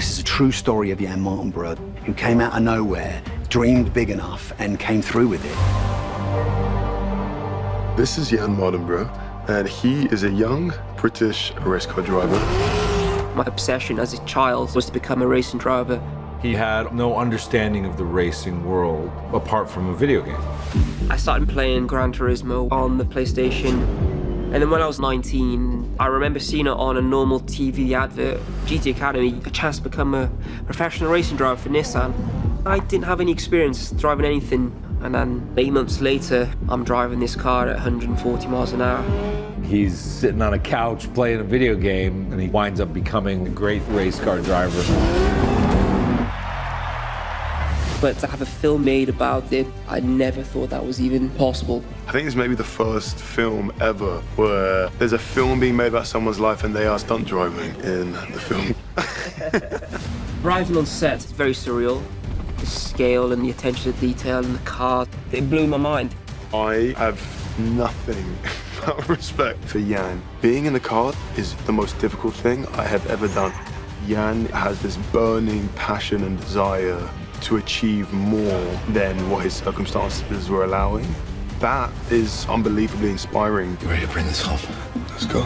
This is a true story of Jann Mardenborough, who came out of nowhere, dreamed big enough, and came through with it. This is Jann Mardenborough, and he is a young British race car driver. My obsession as a child was to become a racing driver. He had no understanding of the racing world apart from a video game. I started playing Gran Turismo on the PlayStation. And then when I was 19, I remember seeing it on a normal TV advert, GT Academy, a chance to become a professional racing driver for Nissan. I didn't have any experience driving anything, and then eight months later, I'm driving this car at 140 miles an hour. He's sitting on a couch playing a video game, and he winds up becoming a great race car driver. But to have a film made about it, I never thought that was even possible. I think it's maybe the first film ever where there's a film being made about someone's life and they are stunt driving in the film. Arriving on set is very surreal. The scale and the attention to detail and the car, it blew my mind. I have nothing but respect for Jann. Being in the car is the most difficult thing I have ever done. Jann has this burning passion and desire to achieve more than what his circumstances were allowing. That is unbelievably inspiring. You ready to bring this home? Let's go.